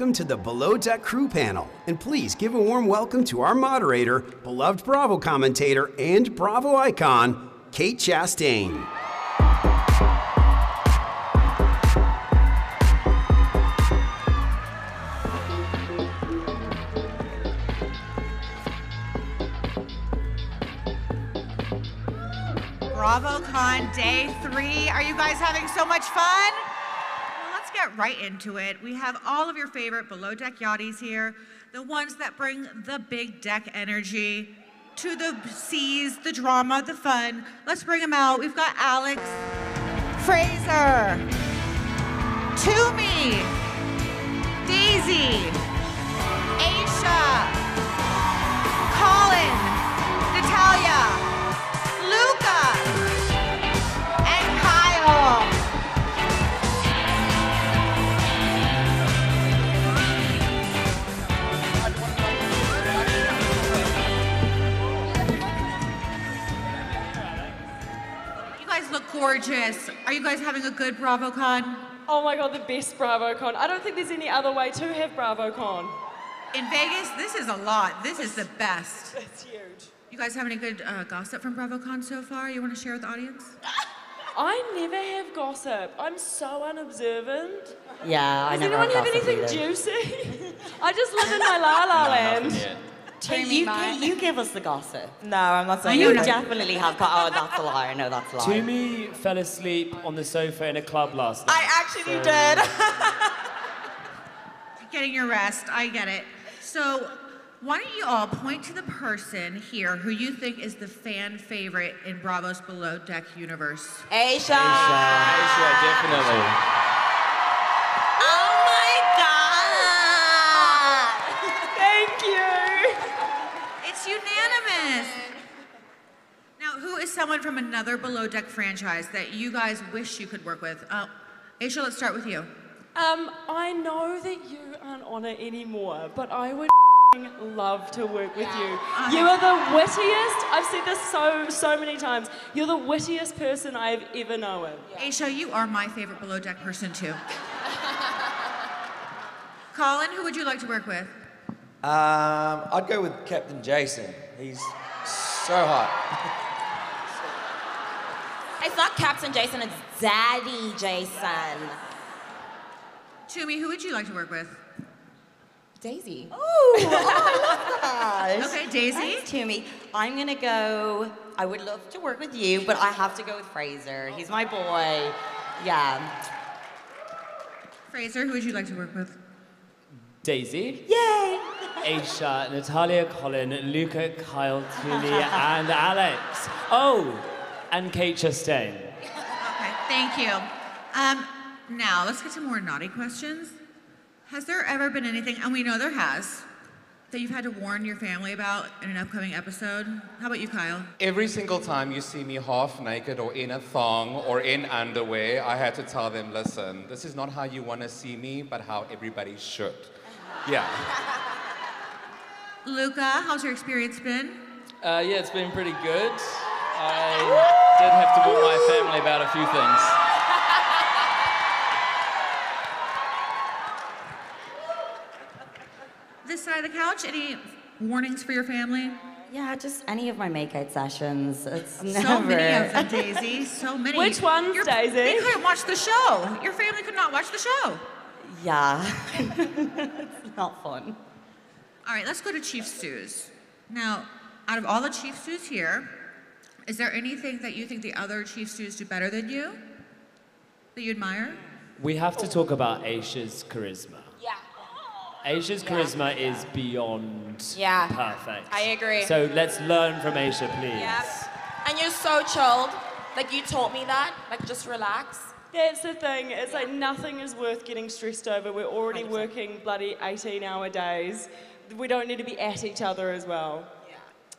welcome to the Below Deck Crew panel. And please give a warm welcome to our moderator, beloved Bravo commentator, and Bravo icon, Kate Chastain. BravoCon day three. Are you guys having so much fun? Get right into it. We have all of your favorite below deck yachties here, the ones that bring the big deck energy to the seas, the drama, the fun. Let's bring them out. We've got Alex, Fraser, Tumi, Daisy, Aesha, Colin, Natalya, guys look gorgeous. Are you guys having a good BravoCon? Oh my god, the best BravoCon. I don't think there's any other way to have BravoCon. In Vegas, this is a lot. This is the best. It's huge. You guys have any good uh, gossip from BravoCon so far? You want to share with the audience? I never have gossip. I'm so unobservant. Yeah, I Does never anyone have gossip anything either. juicy? I just live in my la la land. Hey, you, can you give us the gossip. No, I'm not saying You that. definitely have. go- Oh, that's a lie. I know that's a lie. Tumi fell asleep on the sofa in a club last night. I actually So- did. Getting your rest. I get it. So, why don't you all point to the person here who you think is the fan favorite in Bravo's Below Deck universe? Aesha. Aesha, definitely. Oh my god. Thank you. It's unanimous. Now, who is someone from another Below Deck franchise that you guys wish you could work with? Uh, Aesha, let's start with you. Um, I know that you aren't on it anymore, but I would love to work with you. You are the wittiest. I've said this so so many times. You're the wittiest person I've ever known. Aesha, you are my favorite Below Deck person too. Colin, who would you like to work with? Um, I'd go with Captain Jason. He's so hot. It's not Captain Jason, it's Daddy Jason. Tumi, who would you like to work with? Daisy. Ooh, oh, I love that. Okay, Daisy. Thanks, Tumi. I'm gonna go. I would love to work with you, but I have to go with Fraser. He's my boy. Yeah. Fraser, who would you like to work with? Daisy, Yay! Aesha, Natalya, Colin, Luka, Kyle, Tumi, and Alex. Oh, and Kate Chastain. Okay, thank you. Um, now, let's get to more naughty questions. Has there ever been anything, and we know there has, that you've had to warn your family about in an upcoming episode? How about you, Kyle? Every single time you see me half naked or in a thong or in underwear, I had to tell them, listen, this is not how you want to see me, but how everybody should. Yeah. Luka, how's your experience been? Uh, yeah, it's been pretty good. I did have to warn my family about a few things. This side of the couch, any warnings for your family? Yeah, just any of my makeout sessions. It's never. So many of them, Daisy. So many. Which ones, Your- Daisy? They couldn't watch the show. Your family could not watch the show. Yeah. it's not fun. All right, let's go to Chief Stews. Now, out of all the Chief Stews here, is there anything that you think the other Chief Stews do better than you? That you admire? We have to talk about Aesha's charisma. Yeah. Aesha's charisma is beyond Yeah. perfect. I agree. So let's learn from Aesha, please. Yep. And you're so chilled. Like you taught me that. Like just relax. That's the thing. It's like nothing is worth getting stressed over. We're already working bloody 18 hour days. We don't need to be at each other as well.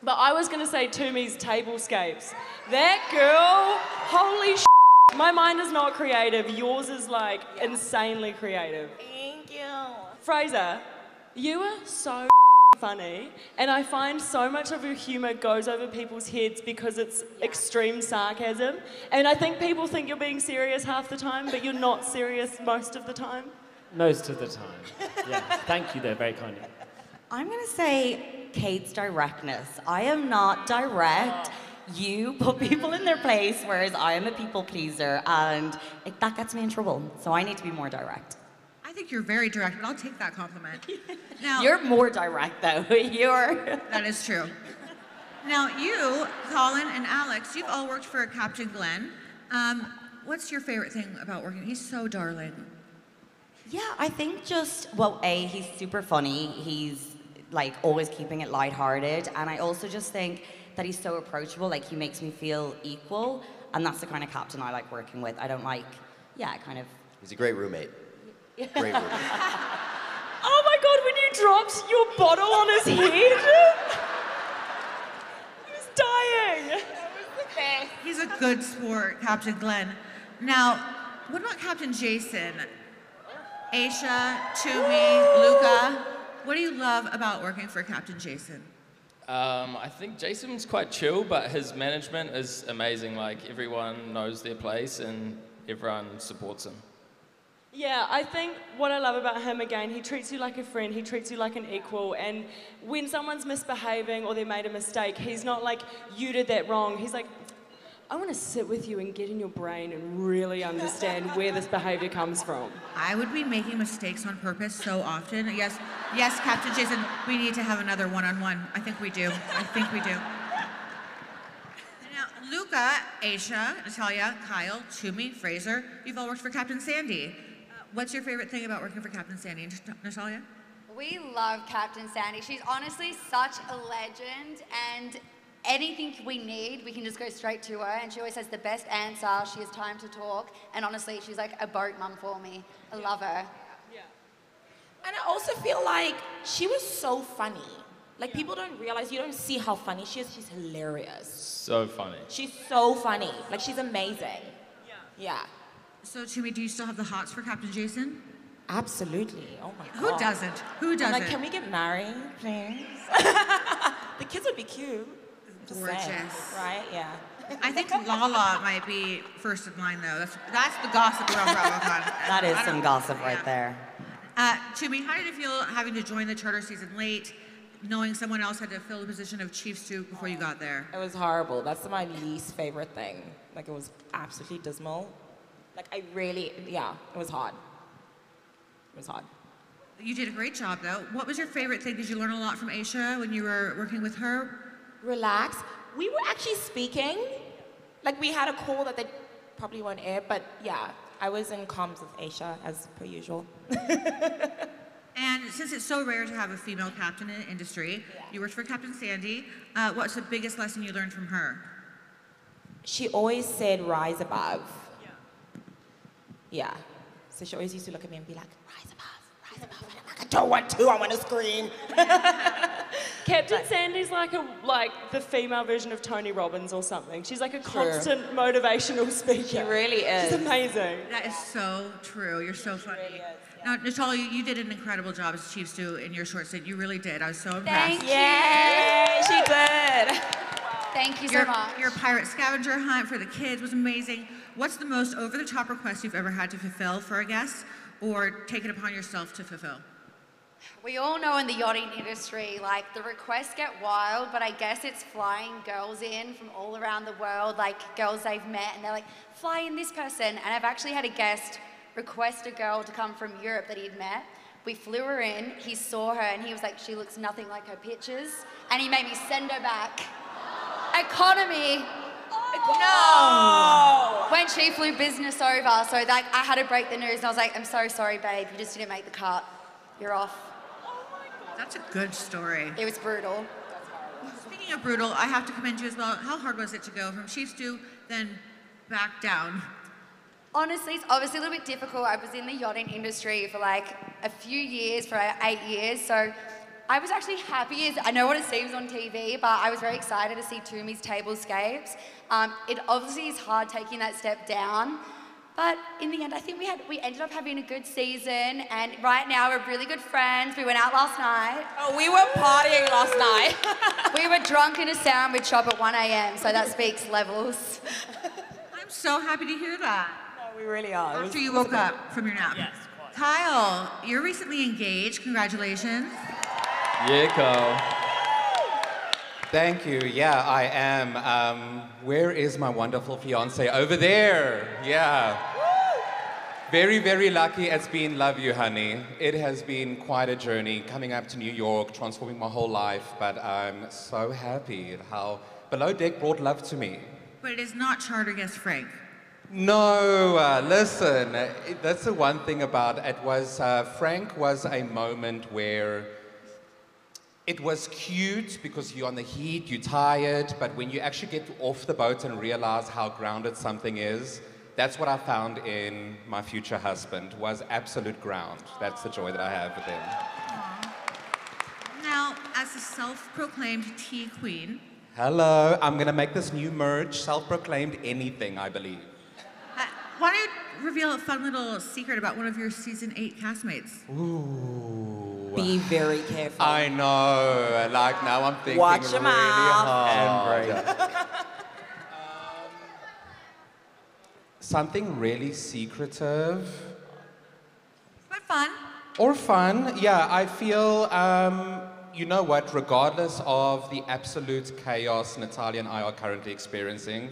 But I was going to say Tumi's tablescapes. That girl, holy sh! My mind is not creative. Yours is like insanely creative. Thank you. Fraser, you are so funny, and I find so much of your humor goes over people's heads because it's extreme sarcasm. And I think people think you're being serious half the time, but you're not serious most of the time. Most of the time. Yes. Thank you, though, very kindly. I'm gonna say Kate's directness. I am not direct. You put people in their place, whereas I am a people pleaser, and it, that gets me in trouble. So I need to be more direct. I think you're very direct, but I'll take that compliment. Now, You're more direct, though. You're. that is true. Now, you, Colin, and Alex, you've all worked for Captain Glenn. Um, what's your favorite thing about working? He's so darling. Yeah, I think just well, a he's super funny. He's like always keeping it lighthearted, and I also just think that he's so approachable. Like he makes me feel equal, and that's the kind of captain I like working with. I don't like, yeah, kind of. He's a great roommate. Great roommate. Oh my god, when you dropped your bottle on his head, he was dying. He's a good sport, Captain Glenn. Now, what about Captain Jason? Aesha, Tumi, Luka. What do you love about working for Captain Jason? Um, I think Jason's quite chill, but his management is amazing. Like everyone knows their place and everyone supports him. Yeah, I think what I love about him again, he treats you like a friend, he treats you like an equal, and when someone's misbehaving or they made a mistake, he's not like, you did that wrong. He's like, I want to sit with you and get in your brain and really understand where this behavior comes from. I would be making mistakes on purpose so often. Yes, yes, Captain Jason, we need to have another one-on-one. I think we do. I think we do. Now, Luka, Aesha, Natalya, Kyle, Tumi, Fraser, you've all worked for Captain Sandy. Uh, what's your favorite thing about working for Captain Sandy, Natalya? We love Captain Sandy. She's honestly such a legend, and anything we need, we can just go straight to her, and she always has the best answer. She has time to talk, and honestly, she's like a boat mum for me. I love her. And I also feel like she was so funny. Like people don't realize, you don't see how funny she is. She's hilarious. So funny. She's so funny. Like she's amazing. Yeah. Yeah. So, Tumi, do you still have the hots for Captain Jason? Absolutely. Oh my god. Who doesn't? Who I'm doesn't? like, can we get married, please? the kids would be cute. Gorgeous. right? Yeah. I think Lala might be first in line, though. That's, that's the gossip around BravoCon. That is some gossip right there. Uh, Tumi, how did it feel having to join the charter season late, knowing someone else had to fill the position of chief stew before you got there? It was horrible. That's my least favorite thing. Like it was absolutely dismal. Like I really, yeah, it was hard. It was hard. You did a great job, though. What was your favorite thing? Did you learn a lot from Aesha when you were working with her? Relax. We were actually speaking. Like we had a call that they probably won't air, but yeah, I was in comms with Aesha as per usual. And since it's so rare to have a female captain in the industry, you worked for Captain Sandy. Uh, what's the biggest lesson you learned from her? She always said rise above. Yeah. Yeah. So she always used to look at me and be like, rise above, rise above. And I'm like, I don't want to, I want to scream. Captain Sandy's like a like the female version of Tony Robbins or something. She's like a True. constant motivational speaker. She really is. She's amazing. That is so true. You're so funny. Now, Natalya, you, you did an incredible job as chief stew in your short stint. You really did. I was so impressed. Thank Yay, she did. Thank you so Your, much. your pirate scavenger hunt for the kids was amazing. What's the most over the top request you've ever had to fulfill for a guest or take it upon yourself to fulfill? We all know in the yachting industry, like the requests get wild, but I guess it's flying girls in from all around the world, like girls they've met, and they're like, fly in this person. And I've actually had a guest request a girl to come from Europe that he'd met. We flew her in, he saw her, and he was like, she looks nothing like her pictures. And he made me send her back. Economy. No. When she flew business over, so like I had to break the news, and I was like, I'm so sorry, babe, you just didn't make the cut. You're off. That's a good story. It was brutal. Speaking of brutal, I have to commend you as well. How hard was it to go from chief stew, then back down? Honestly, it's obviously a little bit difficult. I was in the yachting industry for like a few years, for eight years, so I was actually happy. As, I know what it seems on TV, but I was very excited to see Tumi's tablescapes. Um, it obviously is hard taking that step down, but in the end, I think we had we ended up having a good season, and right now we're really good friends. We went out last night. Oh, we were partying last night. we were drunk in a sandwich shop at 1 a.m., so that speaks levels. I'm so happy to hear that. No, we really are. It was- After you woke up from your nap. Yes, quite. Kyle, you're recently engaged. Congratulations. Yeah, Kyle. Thank you. Yeah, I am. Um, where is my wonderful fiance? Over there. Yeah. Very, very lucky. It's been love you, honey. It has been quite a journey coming up to New York, transforming my whole life. But I'm so happy how Below Deck brought love to me. But it is not charter guest Frank. No, uh, listen. That's the one thing about it was uh, Frank was a moment where it was cute because you're on the heat, you're tired, but when you actually get off the boat and realize how grounded something is, that's what I found in my future husband was absolute ground. That's the joy that I have with him. Now, as a self-proclaimed tea queen, Hello, I'm gonna make this new merge, self-proclaimed anything, I believe. uh, why don't you reveal a fun little secret about one of your season eight castmates? Ooh. Be very careful. I know. Like now I'm thinking Watch your really mouth. hard. Um, Something really secretive But fun. or fun. Yeah, I feel. Um, you know what? Regardless of the absolute chaos Natalya and I are currently experiencing,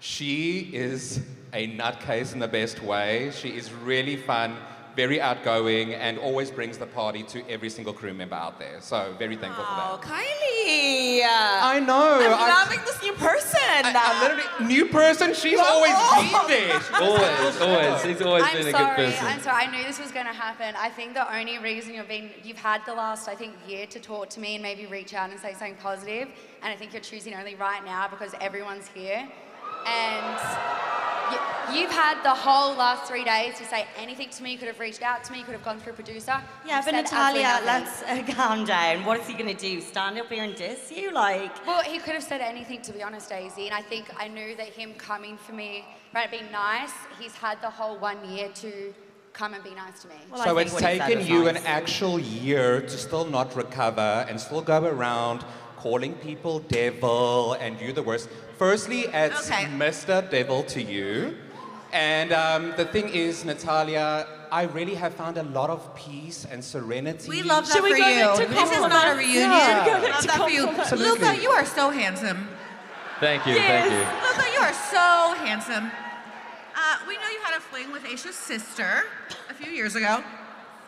she is a nutcase in the best way. She is really fun, very outgoing, and always brings the party to every single crew member out there. So very thankful for that. Oh, Kylie. I know. I'm I- loving this new person. I, I literally, new person, she's always oh. been there. She's Always, always. He's always I'm been a sorry. good person. I'm sorry. I knew this was going to happen. I think the only reason you've been, you've had the last, I think, year to talk to me and maybe reach out and say something positive, and I think you're choosing only right now because everyone's here, and you, you've had the whole last three days to say anything to me. You could have reached out to me. You could have gone through a producer. Yeah, You've but Natalya, let's uh, calm down. What is he gonna do? Stand up here and diss you? Like, Well, he could have said anything, to be honest, Daisy. And I think I knew that him coming for me, right, being nice, he's had the whole one year to come and be nice to me. so it's taken you an actual year to still not recover and still go around calling people devil and you the worst. Firstly, it's Okay. Mr. Devil to you. And um, the thing is, Natalya, I really have found a lot of peace and serenity. We love that Should we for go you. to This is not a reunion. Yeah. We love that for you. Absolutely. Luka, you are so handsome. Thank you, Yes. thank you. Luka, you are so handsome. Uh, we know you had a fling with Aesha's sister a few years ago.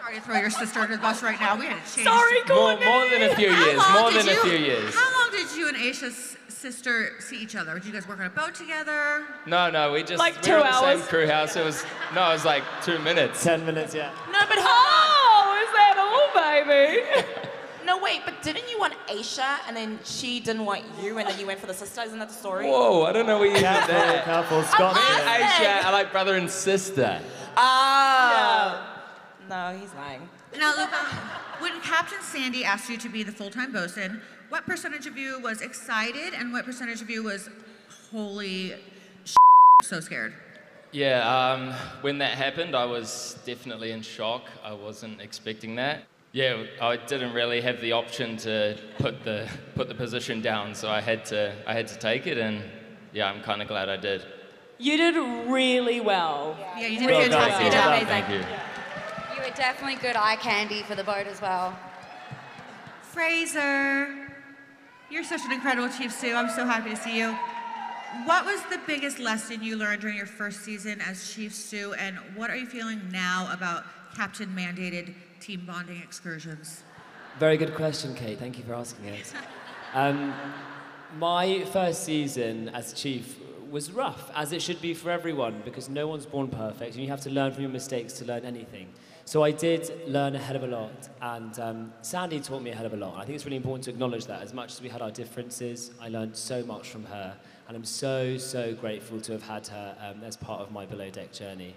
Sorry to throw your sister under the bus right now. We had to change. Sorry, More, Courtney. more than a few How years, long more did than a you- few years. How long did you and Aesha's sister see each other? Did you guys work on a boat together? No, no, we just Like we two were in the hours? same crew house. It was no, it was like two minutes. Ten minutes, yeah. No, but hold Oh, is that all, baby? No, wait, but didn't you want Aesha and then she didn't want you and then you went for the sister? Isn't that the story? Whoa, I don't know where you did Careful, that. careful. Scott. Aesha, I like brother and sister. Ah. No, he's lying. Now, Luka, when Captain Sandy asked you to be the full-time bosun, what percentage of you was excited and what percentage of you was holy so scared? Yeah, um, when that happened, I was definitely in shock. I wasn't expecting that. Yeah, I didn't really have the option to put the put the position down, so I had to I had to take it, and yeah, I'm kind of glad I did. You did really well. Yeah, you did Well a done, fantastic well job. Thank you. You were definitely good eye candy for the boat as well. Fraser, you're such an incredible Chief Stew. I'm so happy to see you. What was the biggest lesson you learned during your first season as Chief Stew, and what are you feeling now about captain mandated team bonding excursions? Very good question, Kate. Thank you for asking it. Um, my first season as chief was rough, as it should be for everyone, because no one's born perfect, and you have to learn from your mistakes to learn anything. So I did learn a hell of a lot, and um, Sandy taught me a hell of a lot. I think it's really important to acknowledge that. As much as we had our differences, I learned so much from her, and I'm so, so grateful to have had her um, as part of my below deck journey,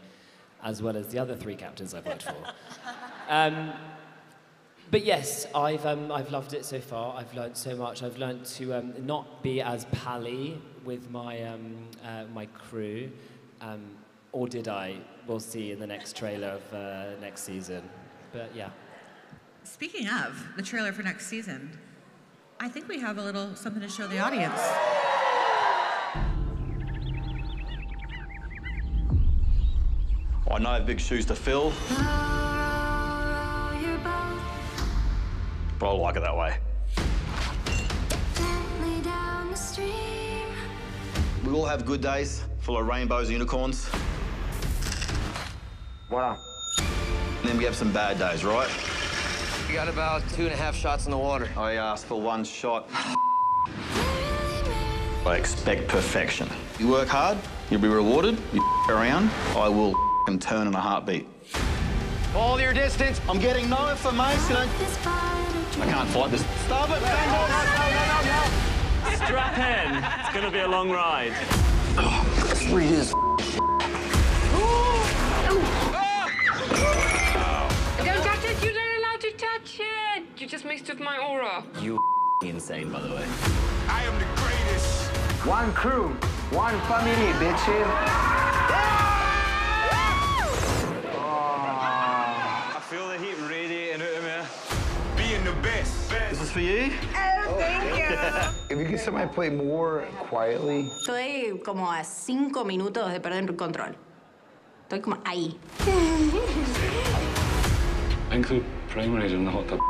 as well as the other three captains I've worked for. Um, but yes, I've, um, I've loved it so far. I've learned so much. I've learned to um, not be as pally with my, um, uh, my crew. Um, or did I? we'll see in the next trailer of uh, next season. But yeah. Speaking of the trailer for next season, I think we have a little something to show the audience. Well, I know I have big shoes to fill. But I like it that way. We all have good days full of rainbows and unicorns. Wow. And then we have some bad days, right? We got about two and a half shots in the water. I asked for one shot. I expect perfection. You work hard, you'll be rewarded. You around, I will turn in a heartbeat. All your distance. I'm getting no information. I can't fight this. Stop it! Strap in. It's going to be a long ride. Read his. Don't You just mixed with my aura. You insane, by the way. I am the greatest. One crew, one family, bitches. Ah. I feel the heat radiating out of me. Being the best. This is for you? Oh, thank you. If you can somehow play more quietly. Estoy como a cinco minutos de perder el control. Estoy como ahí. Include primaries in the hot tub.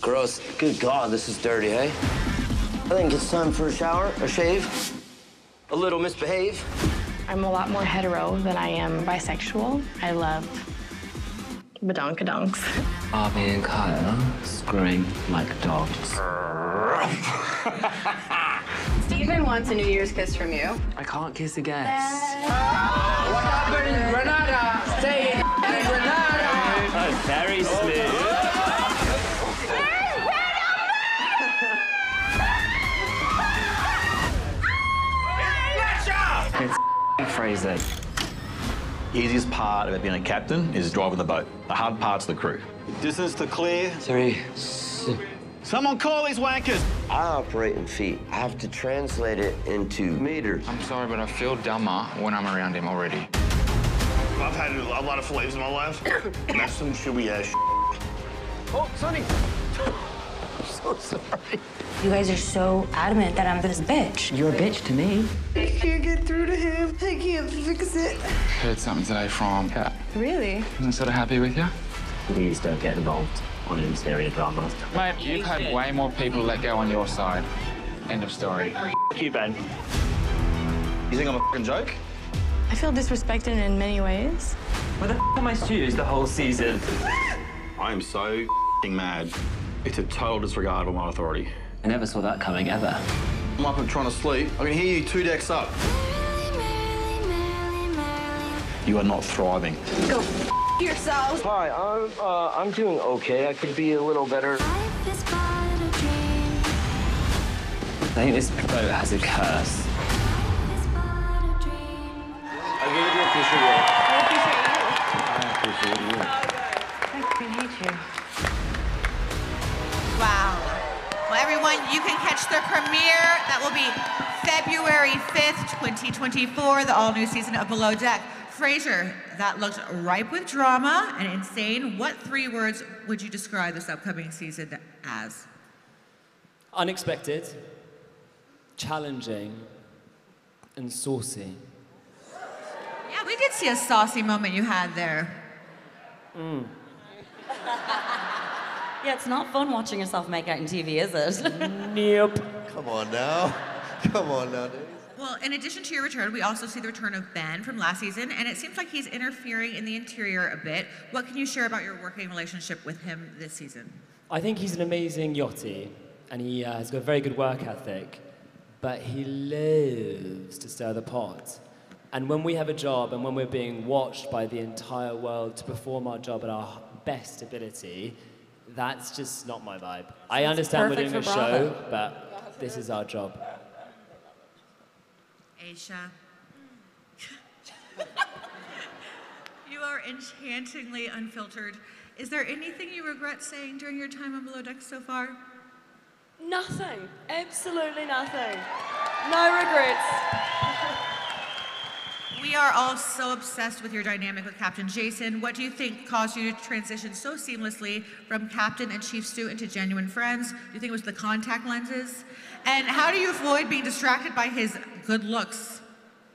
Gross. Good God, this is dirty, hey? I think it's time for a shower, a shave, a little misbehave. I'm a lot more hetero than I am bisexual. I love badonkadonks. Oh, Barbie and Kyle screaming like dogs. Steven wants a New Year's kiss from you. I can't kiss a guest. What happened in It's Fraser. Easiest part about being a captain is driving the boat. The hard part's the crew. Distance to clear. Three. Someone call these wankers. I operate in feet. I have to translate it into meters. I'm sorry, but I feel dumber when I'm around him already. I've had a lot of fillets in my life. and that's some chewy ass. Oh, Sonny. I'm so sorry. You guys are so adamant that I'm this bitch. You're a bitch to me. I can't get through to him. I can't fix it. Heard something today from Kat. Really? Isn't sort of happy with you? Please don't get involved on interior drama. Mate, you've had way more people let go on your side. End of story. you, Ben. You think I'm a fucking joke? I feel disrespected in many ways. Where the f am I students the whole season? I am so fing mad. It's a total disregard of my authority. I never saw that coming ever. I'm up and trying to sleep. I can hear you two decks up. You are not thriving. Go yourself. Hi, I'm uh, I'm doing okay. I could be a little better. I think this boat has a curse. I really appreciate it. I appreciate you. I appreciate you. I fucking hate you. Wow. Well, everyone, you can catch the premiere. That will be February 5th, 2024, the all new season of Below Deck. Fraser, that looked ripe with drama and insane. What three words would you describe this upcoming season as? Unexpected, challenging, and saucy. Yeah, we did see a saucy moment you had there. Mm. Yeah, it's not fun watching yourself make out in TV, is it? nope. Come on now. Come on now, dude. Well, in addition to your return, we also see the return of Ben from last season, and it seems like he's interfering in the interior a bit. What can you share about your working relationship with him this season? I think he's an amazing yachty, and he uh, has got a very good work ethic, but he loves to stir the pot. And when we have a job and when we're being watched by the entire world to perform our job at our best ability, that's just not my vibe. I understand we're doing a for show, but this is our job. Aesha. you are enchantingly unfiltered. Is there anything you regret saying during your time on Below Deck so far? Nothing. Absolutely nothing. No regrets. We are all so obsessed with your dynamic with Captain Jason. What do you think caused you to transition so seamlessly from Captain and Chief Stew into genuine friends? Do you think it was the contact lenses? And how do you avoid being distracted by his good looks?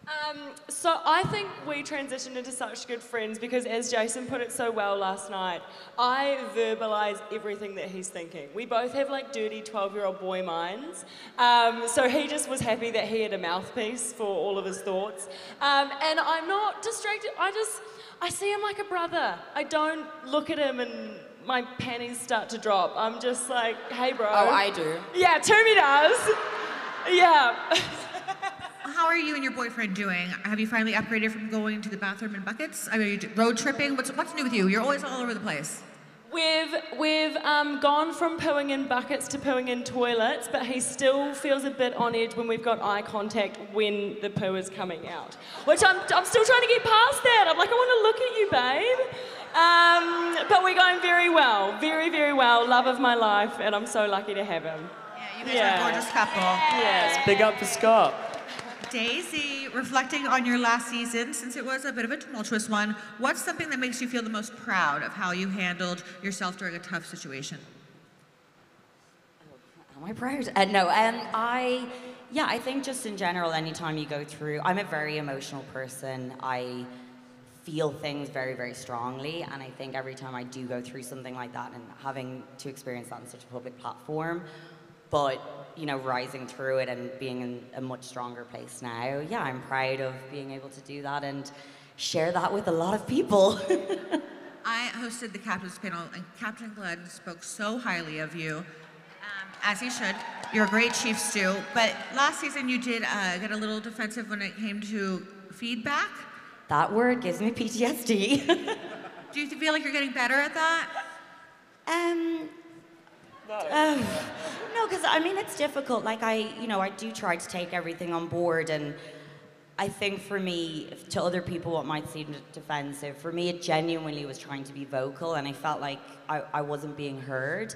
Um, so I think we transitioned into such good friends because, as Jason put it so well last night, I verbalize everything that he's thinking. We both have like dirty 12 year old boy minds. Um, so he just was happy that he had a mouthpiece for all of his thoughts. Um, and I'm not distracted. I just, I see him like a brother. I don't look at him and my panties start to drop. I'm just like, hey, bro. Oh, I do. Yeah, Tumi does. Yeah. How are you and your boyfriend doing? Have you finally upgraded from going to the bathroom in buckets? I mean, are you road tripping? What's, what's new with you? You're always all over the place. We've, we've um, gone from pooing in buckets to pooing in toilets, but he still feels a bit on edge when we've got eye contact when the poo is coming out. Which I'm, I'm still trying to get past that. I'm like, I want to look at you, babe. Um, but we're going very well, very, very well. Love of my life, and I'm so lucky to have him. Yeah, you guys are a gorgeous couple. Yeah. Big up for Scott. Daisy, reflecting on your last season, since it was a bit of a tumultuous one, what's something that makes you feel the most proud of how you handled yourself during a tough situation? Am I proud? Uh, no, um, I, yeah, I think just in general, anytime you go through, I'm a very emotional person. I feel things very, very strongly, and I think every time I do go through something like that and having to experience that on such a public platform, but you know, rising through it and being in a much stronger place now, yeah, I'm proud of being able to do that and share that with a lot of people. I hosted the captain's panel, and Captain Glenn spoke so highly of you, um, as he should. You're a great chief stew, but last season you did uh, get a little defensive when it came to feedback. that word gives me PTSD. Do you feel like you're getting better at that? Um, um, no, because I mean it's difficult. Like I, you know, I do try to take everything on board, and I think for me, to other people, what might seem defensive, for me, it genuinely was trying to be vocal, and I felt like I, I wasn't being heard.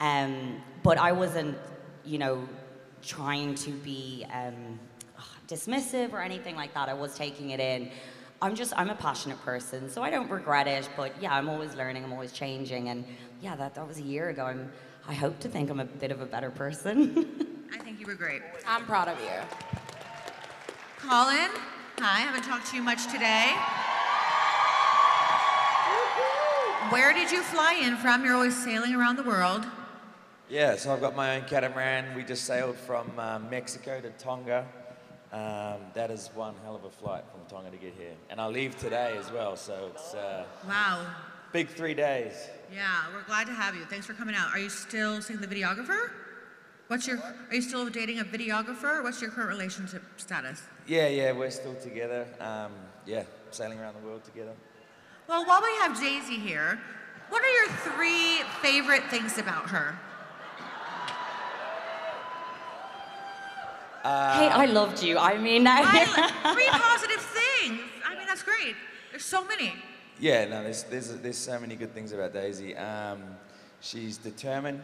Um, but I wasn't, you know, trying to be um, dismissive or anything like that. I was taking it in. I'm just, I'm a passionate person, so I don't regret it. But yeah, I'm always learning, I'm always changing, and yeah, that, that was a year ago. I'm, I hope to think I'm a bit of a better person. I think you were great. I'm proud of you. Colin, hi, haven't talked to you much today. Where did you fly in from? You're always sailing around the world. Yeah, so I've got my own catamaran. We just sailed from uh, Mexico to Tonga. Um, that is one hell of a flight from Tonga to get here. And I leave today as well, so it's uh, Wow. big three days. Yeah, we're glad to have you. Thanks for coming out. Are you still seeing the videographer? What's your? Are you still dating a videographer? What's your current relationship status? Yeah, yeah, we're still together. Um, yeah, sailing around the world together. Well, while we have Daisy here, what are your three favorite things about her? Uh, hey, I loved you. I mean, I, I, three positive things. I mean, that's great. There's so many. Yeah, no, there's, there's, there's so many good things about Daisy. Um, she's determined,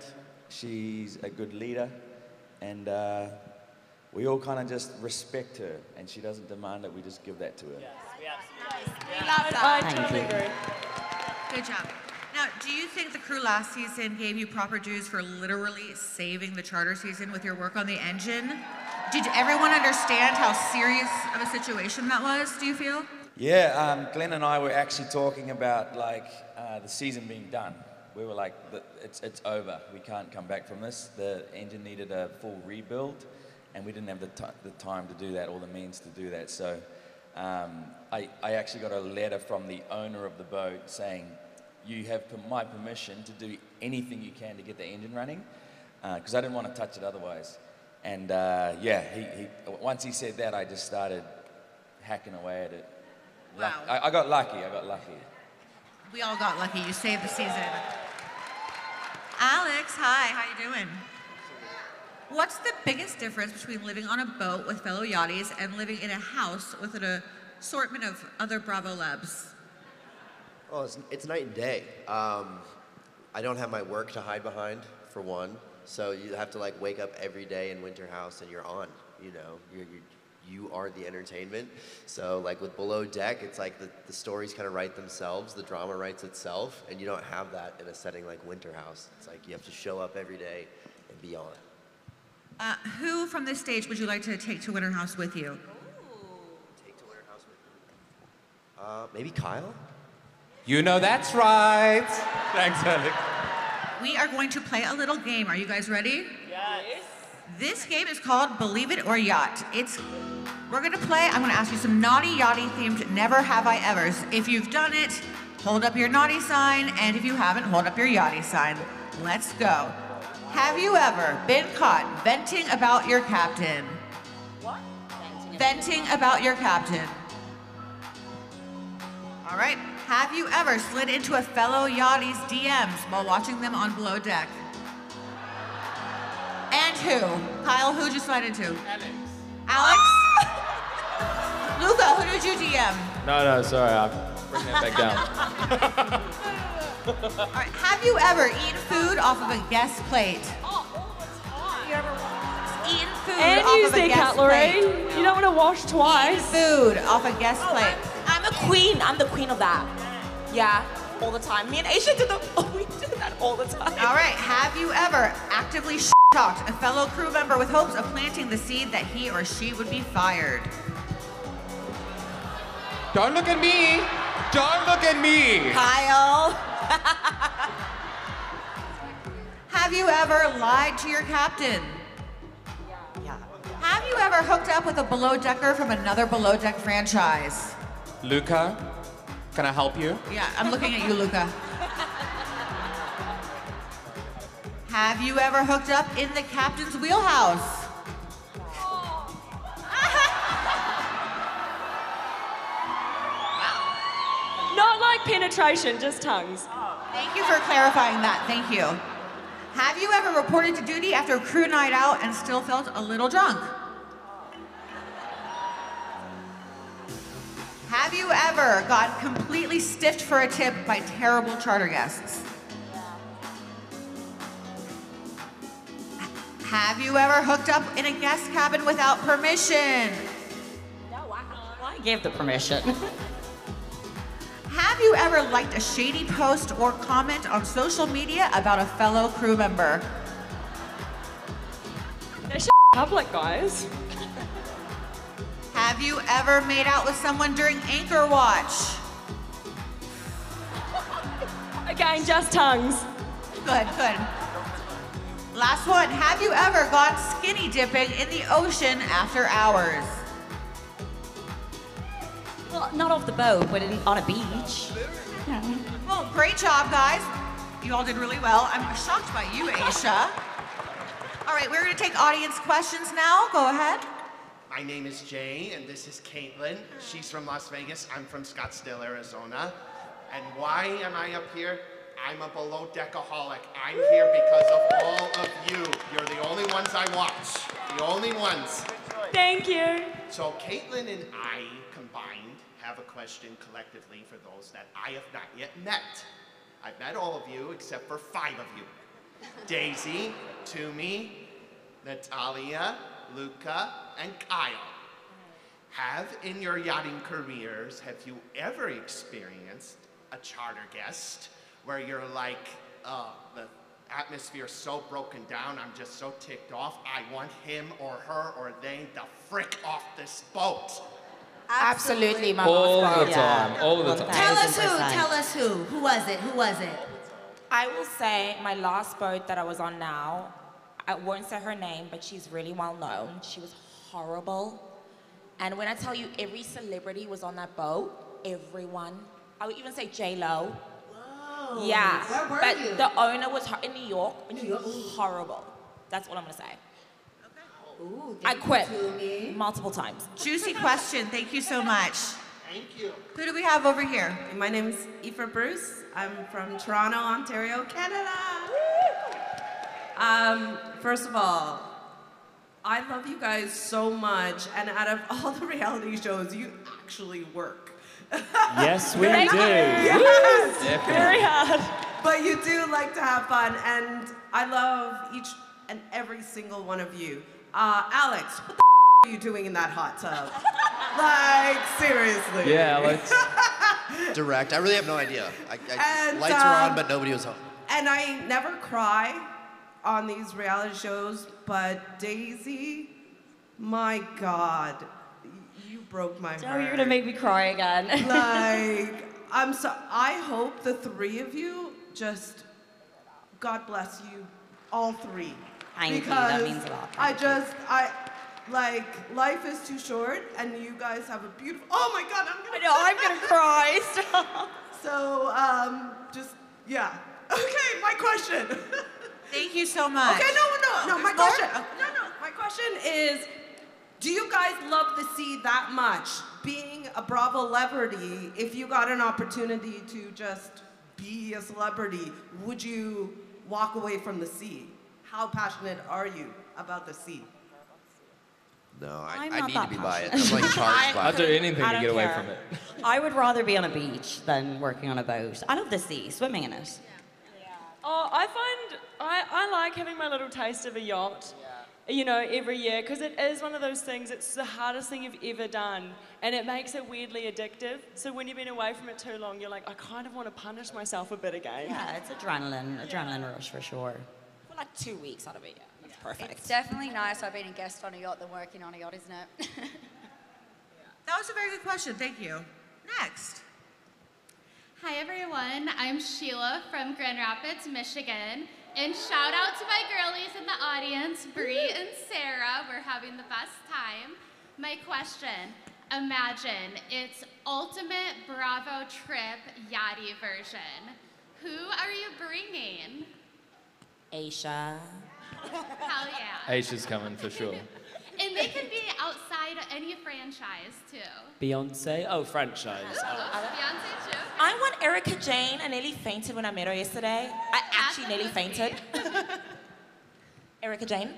she's a good leader, and uh, we all kind of just respect her, and she doesn't demand it, we just give that to her. We absolutely love it. I Thank totally you. agree. Good job. Now, do you think the crew last season gave you proper dues for literally saving the charter season with your work on the engine? Did everyone understand how serious of a situation that was, do you feel? Yeah, um, Glenn and I were actually talking about like uh, the season being done. We were like, it's, it's over. We can't come back from this. The engine needed a full rebuild, and we didn't have the, ti the time to do that or the means to do that. So um, I, I actually got a letter from the owner of the boat saying, you have my permission to do anything you can to get the engine running, because I didn't want to touch it otherwise. And uh, yeah, he, he, once he said that, I just started hacking away at it. Luck- Wow. I, I got lucky. I got lucky. We all got lucky. You saved the season. Alex, hi. How you doing? What's the biggest difference between living on a boat with fellow yachties and living in a house with an assortment of other Bravolebs? Well, it's, it's night and day. Um, I don't have my work to hide behind, for one. So you have to like wake up every day in Winter House and you're on. You know, you're, you you are the entertainment. So like with Below Deck, it's like the, the stories kind of write themselves, the drama writes itself, and you don't have that in a setting like Winter House. It's like you have to show up every day and be on. Uh, who from this stage would you like to take to Winter House with you? Take to Winter House with you. Uh, maybe Kyle? You know that's right. Thanks, Alex. We are going to play a little game. Are you guys ready? This game is called Believe It or Yacht. It's we're gonna play. I'm gonna ask you some naughty yachty themed never have I ever's. If you've done it, hold up your naughty sign, and if you haven't, hold up your yachty sign. Let's go. Have you ever been caught venting about your captain? What? Venting about your captain. All right. Have you ever slid into a fellow yachty's DMs while watching them on below deck? And who? Kyle, who'd you slide into? Alex. Alex? Luka, who did you DM? No, no, sorry. I'm bringing that back down. All right. Have you ever eaten food off of a guest plate? Oh, all the time. Eaten food And off use of a guest cutlery. plate. You don't want to wash twice. Food off a guest oh, plate. I'm a queen. I'm the queen of that. Yeah, all the time. Me and Aesha do the. Oh, we do that all the time. All right. Have you ever actively talked a fellow crew member with hopes of planting the seed that he or she would be fired? Don't look at me. Don't look at me. Kyle. Have you ever lied to your captain? Yeah. Have you ever hooked up with a below decker from another below deck franchise? Luka, can I help you? Yeah, I'm looking at you, Luka. Have you ever hooked up in the captain's wheelhouse? Not like penetration, just tongues. Thank you for clarifying that. Thank you. Have you ever reported to duty after a crew night out and still felt a little drunk? Have you ever got completely stiffed for a tip by terrible charter guests? Have you ever hooked up in a guest cabin without permission? No, I gave the permission. Have you ever liked a shady post or comment on social media about a fellow crew member? They're public, guys. Have you ever made out with someone during anchor watch? Again, just tongues. Good, good. Last one. Have you ever gone skinny dipping in the ocean after hours? Well, not off the boat, but in, on a beach. Well, great job, guys. You all did really well. I'm shocked by you, Aesha. All right, we're going to take audience questions now. Go ahead. My name is Jay, and this is Caitlin. She's from Las Vegas. I'm from Scottsdale, Arizona. And why am I up here? I'm a below deckaholic. I'm here because of all of you. You're the only ones I watch. The only ones. Thank you. So Caitlin and I combined have a question collectively for those that I have not yet met. I've met all of you except for five of you. Daisy, Tumi, Natalya, Luka, and Kyle. Have in your yachting careers, have you ever experienced a charter guest where you're like, uh, the atmosphere is so broken down, I'm just so ticked off, I want him or her or they the frick off this boat? Absolutely, my All boss. the time, all the time. Tell us who, tell us who. Who was it? Who was it? I will say my last boat that I was on now, I won't say her name, but she's really well known. She was horrible. And when I tell you every celebrity was on that boat, everyone, I would even say J Lo. Yeah. Where were but you? the owner was ho- in New York, and she was horrible. That's what I'm gonna say. I quit multiple times. Juicy question. Thank you so much. Thank you. Who do we have over here? My name is Aoife Bruce. I'm from Toronto, Ontario, Canada. Um, first of all, I love you guys so much, and out of all the reality shows, you actually work. Yes, we Thank do. you. Yes, very hard. But you do like to have fun, and I love each and every single one of you. Uh, Alex, what the are you doing in that hot tub? like seriously. Yeah, Alex. Direct. I really have no idea. I, I, And, lights were on, um, but nobody was home. And I never cry on these reality shows, but Daisy, my God, you broke my Joe, heart. you're gonna make me cry again. like, I'm so. I hope the three of you just, God bless you, all three. Thank you, that means a lot, I thank you. just, I, like, life is too short, and you guys have a beautiful. Oh my God, I'm gonna. I know, I'm gonna cry. so, um, just yeah. Okay, my question. Thank you so much. Okay, no, no, no. My more? question. No, no. My question is, do you guys love the sea that much? Being a Bravo celebrity, if you got an opportunity to just be a celebrity, would you walk away from the sea? How passionate are you about the sea? No, I, I'm I not need that to be by it. I'm like charged by I'd do it. anything I to don't get away care. from it. I would rather be on a beach than working on a boat. I love the sea, swimming in it. Oh, I find I, I like having my little taste of a yacht. You know, every year, because it is one of those things, it's the hardest thing you've ever done, and it makes it weirdly addictive. So when you've been away from it too long, you're like, I kind of want to punish myself a bit again. Yeah, it's adrenaline, adrenaline rush for sure. For like two weeks out of it, year. That's perfect. It's definitely nicer being a guest on a yacht than working on a yacht, isn't it? That was a very good question. Thank you. Next. Hi everyone, I'm Sheila from Grand Rapids, Michigan. And shout out to my girlies in the audience, Bree and Sarah. We're having the best time. My question, imagine it's ultimate Bravo trip yachty version. Who are you bringing? Aesha. Hell yeah. Aesha's coming for sure. And they can be outside any franchise too. Beyonce? Oh, franchise. Ooh, Beyonce too. I want Erika Jayne. I nearly fainted when I met her yesterday. I actually nearly fainted. Erika Jayne.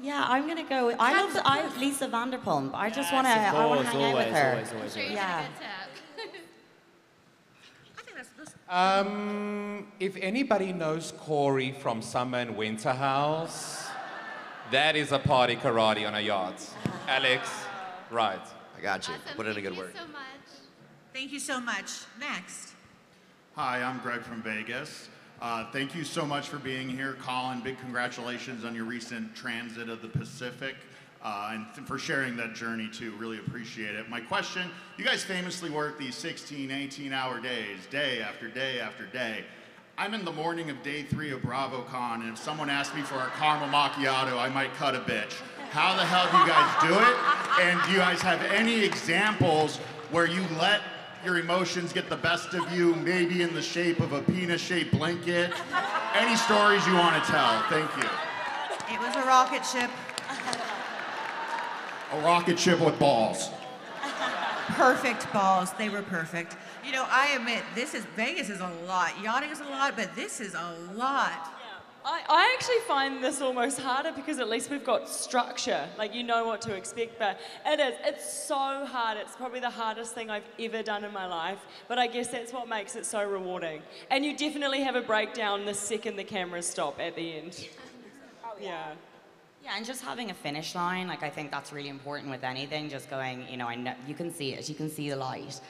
Yeah, I'm gonna go. With, I love I, Lisa Vanderpump. I just wanna. Yes, of I wanna course, hang out with her. always, always, Sure always. Yeah. good tip. I think that's this. Um, if anybody knows Corey from Summer and Winter House, that is a party karate on a yacht. Alex, right. I got you. Awesome. Put in a good word. Thank good you word. so much. Thank you so much. Next. Hi, I'm Greg from Vegas. Uh, thank you so much for being here, Colin. Big congratulations on your recent transit of the Pacific uh, and th- for sharing that journey too. Really appreciate it. My question you guys famously work these 16, 18 hour days, day after day after day. I'm in the morning of day three of BravoCon, and if someone asked me for a caramel macchiato, I might cut a bitch. How the hell do you guys do it? And do you guys have any examples where you let your emotions get the best of you, maybe in the shape of a penis-shaped blanket? Any stories you want to tell? Thank you. It was a rocket ship. A rocket ship with balls. Perfect balls. They were perfect. You know, I admit this is Vegas is a lot. Yachting is a lot, but this is a lot. I, I actually find this almost harder because at least we've got structure. Like you know what to expect, but it is. It's so hard. It's probably the hardest thing I've ever done in my life. But I guess that's what makes it so rewarding. And you definitely have a breakdown the second the cameras stop at the end. Oh, yeah. Yeah, and just having a finish line, like I think that's really important with anything. Just going, you know, I know you can see it, you can see the light,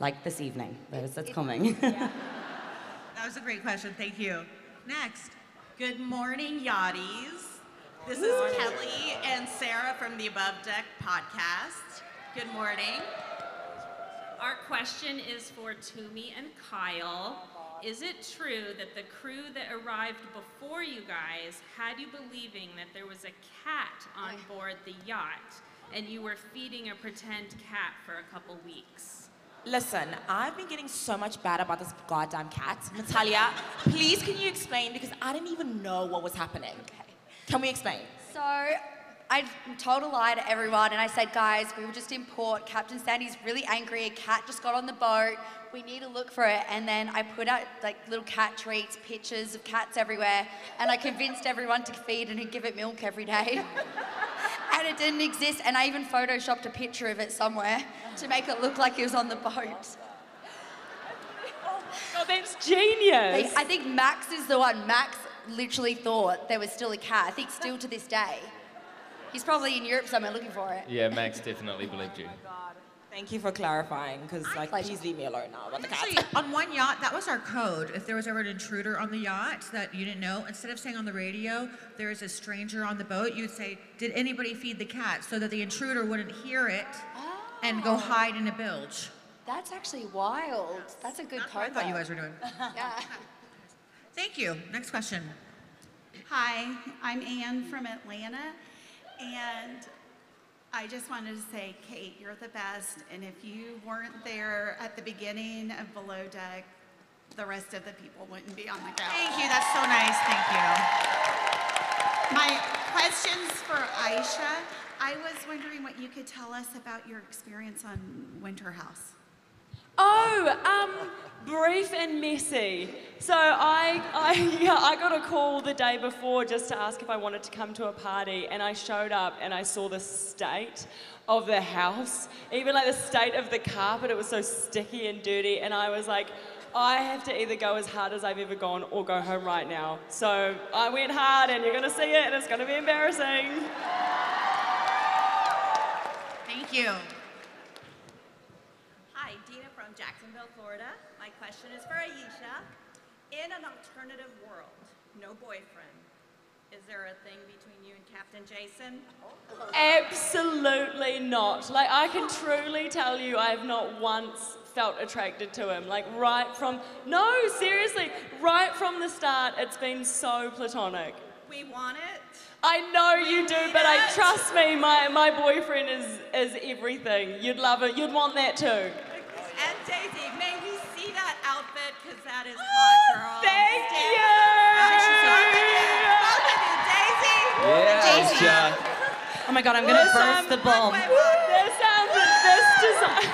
like this evening. It's coming. That was a great question. Thank you. Next. Good morning, yachties. This is Kelly and Sarah from the Above Deck podcast. Good morning. Our question is for Tumi and Kyle. Is it true that the crew that arrived before you guys had you believing that there was a cat on board the yacht and you were feeding a pretend cat for a couple weeks? Listen, I've been getting so much bad about this goddamn cat. Natalya, please can you explain? Because I didn't even know what was happening. Can we explain? So I told a lie to everyone and I said, guys, we were just in port. Captain Sandy's really angry. A cat just got on the boat. We need to look for it. And then I put out like little cat treats, pictures of cats everywhere. And I convinced everyone to feed and give it milk every day. and it didn't exist. And I even photoshopped a picture of it somewhere to make it look like it was on the boat. Oh, that's genius. I think Max is the one. Max literally thought there was still a cat. I think still to this day. He's probably in Europe somewhere looking for it. Yeah, Max definitely believed you. Oh Thank you for clarifying, because like, please leave me alone now about the cat. Actually, on one yacht, that was our code. If there was ever an intruder on the yacht that you didn't know, instead of saying on the radio, there is a stranger on the boat, you'd say, Did anybody feed the cat? So that the intruder wouldn't hear it oh. And go hide in a bilge. That's actually wild. That's a good what I thought you guys were doing. yeah. Thank you. Next question. Hi, I'm Ann from Atlanta, and I just wanted to say, Kate, you're the best, and if you weren't there at the beginning of Below Deck, the rest of the people wouldn't be on the ground. Thank you. That's so nice. Thank you. My question's for Aesha. I was wondering what you could tell us about your experience on Winter House. Oh, um, brief and messy. So I, I, yeah, I got a call the day before just to ask if I wanted to come to a party, and I showed up and I saw the state of the house, even like the state of the carpet. It was so sticky and dirty, and I was like, I have to either go as hard as I've ever gone or go home right now. So I went hard, and you're gonna see it, and it's gonna be embarrassing. Thank you. Hi, Dina from Jacksonville, Florida. My question is for Aesha. In an alternative world, no boyfriend, is there a thing between you and Captain Jason? Absolutely not. Like, I can truly tell you, I have not once felt attracted to him. Like, right from, no, seriously, right from the start, it's been so platonic. We want it. I know you do, but I trust me, my, my boyfriend is, is everything. You'd love it. You'd want that too. And Daisy, may we see that outfit? Because that is hot, girl. Thank Stand- you. Both of you. Daisy. Yeah, Aesha. Oh my god, I'm gonna This, burst the bomb. This, um, this design.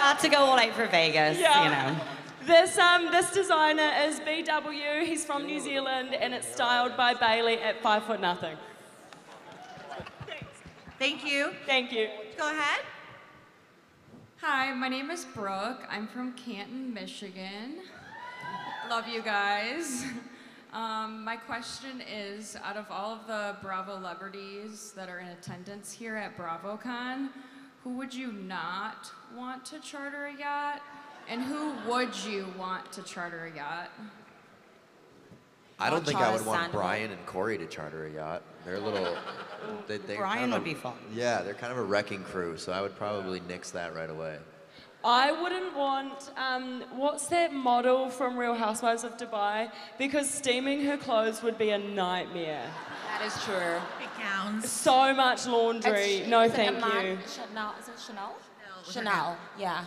Had to go all out for Vegas, Yeah. you know. This, um, this designer is BW. He's from New Zealand, and it's styled by Bailey at five foot nothing. Thank you. Thank you. Go ahead. Hi, my name is Brooke. I'm from Canton, Michigan. Love you guys. Um, my question is out of all of the Bravo celebrities that are in attendance here at BravoCon, who would you not want to charter a yacht? And who would you want to charter a yacht? I don't think I would want Brian and Corey to charter a yacht. They're a little. They, they're Brian kind of would a- be fun. Yeah, they're kind of a wrecking crew, so I would probably nix that right away. I wouldn't want, um, what's that model from Real Housewives of Dubai? Because steaming her clothes would be a nightmare. That is true. Big gowns. So much laundry. It's- no, thank you. Chanel, is it Chanel? Chanel, yeah.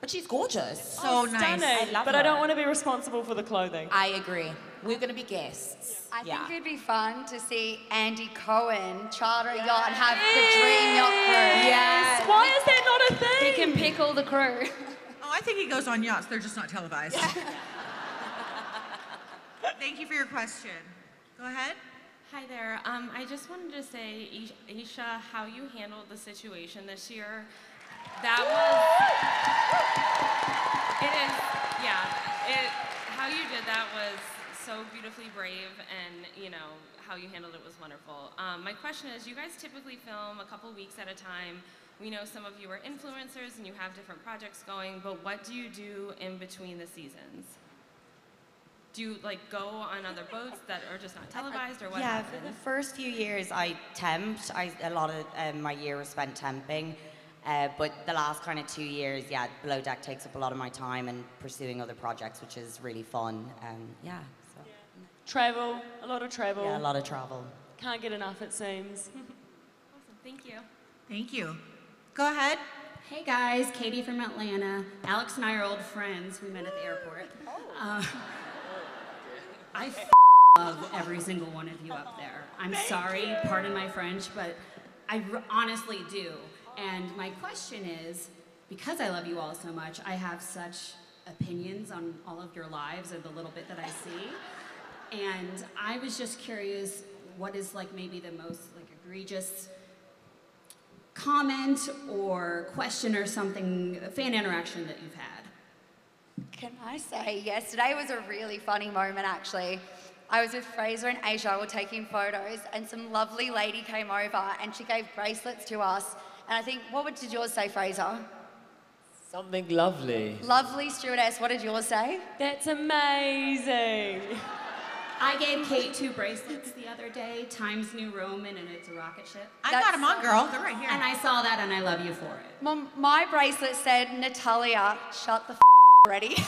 But she's gorgeous. So Oh, stunning. I love but her. I don't want to be responsible for the clothing. I agree. We're gonna be guests. I yeah. think it'd be fun to see Andy Cohen charter a yacht and have the dream yacht crew. Yes. Why is that not a thing? He can pick all the crew. Oh, I think he goes on yachts. They're just not televised. Thank you for your question. Go ahead. Hi there. Um, I just wanted to say, Ish- Isha, how you handled the situation this year. That was. It is. Yeah. It. How you did that was so beautifully brave, and you know how you handled it was wonderful. Um, my question is, you guys typically film a couple weeks at a time. We know some of you are influencers and you have different projects going, but what do you do in between the seasons? Do you like go on other boats that are just not televised, or what yeah, happens? for the first few years I temped. I, a lot of um, my year was spent temping. Uh, but the last kind of two years, yeah, Below Deck takes up a lot of my time and pursuing other projects, which is really fun. Um, yeah, so Travel, a lot of travel. yeah, a lot of travel. Can't get enough, it seems. Awesome. Thank you. Thank you. Go ahead. Hey guys, Katie from Atlanta. Alex and I are old friends. We met at the airport. Uh, I f- love every single one of you up there. I'm sorry, pardon my French, but I r- honestly do. And my question is because I love you all so much, I have such opinions on all of your lives or the little bit that I see. And I was just curious what is like maybe the most like egregious comment or question or something, fan interaction that you've had? Can I say, yesterday was a really funny moment actually. I was with Fraser and Aesha, we were taking photos, and some lovely lady came over and she gave bracelets to us. And I think, what did yours say, Fraser? Something lovely. Lovely stewardess, what did yours say? That's amazing. I gave Kate two bracelets the other day, Times New Roman, and it's a rocket ship. I got 'em on, girl. They're right here. And I saw that and I love you for it. My, my bracelet said, Natalya, shut the f- already.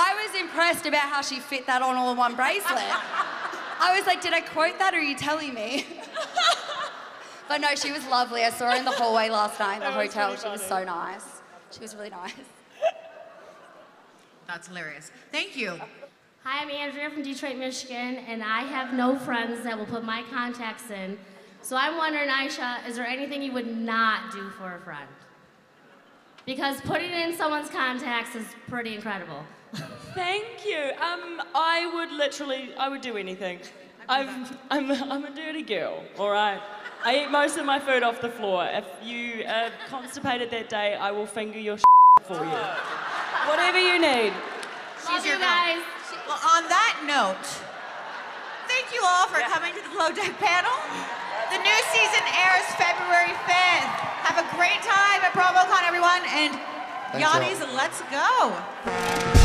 I was impressed about how she fit that on all in one bracelet. I was like, did I quote that or are you telling me? but no, she was lovely. I saw her in the hallway last night in the hotel. pretty She was so nice. She was really nice. That's hilarious. Thank you. Hi, I'm Andrea from Detroit, Michigan, and I have no friends that will put my contacts in. So I'm wondering, Aesha, is there anything you would not do for a friend? Because putting in someone's contacts is pretty incredible. Thank you. Um, I would literally, I would do anything. I've, I'm, I'm a dirty girl, all right? I eat most of my food off the floor. If you are constipated that day, I will finger your for you. Whatever you need. She's your guys. Well, on that note, thank you all for coming to the Below Deck panel. The new season airs February 5th. Have a great time at BravoCon, everyone, and Thanks, y'all. Yanni's, let's go.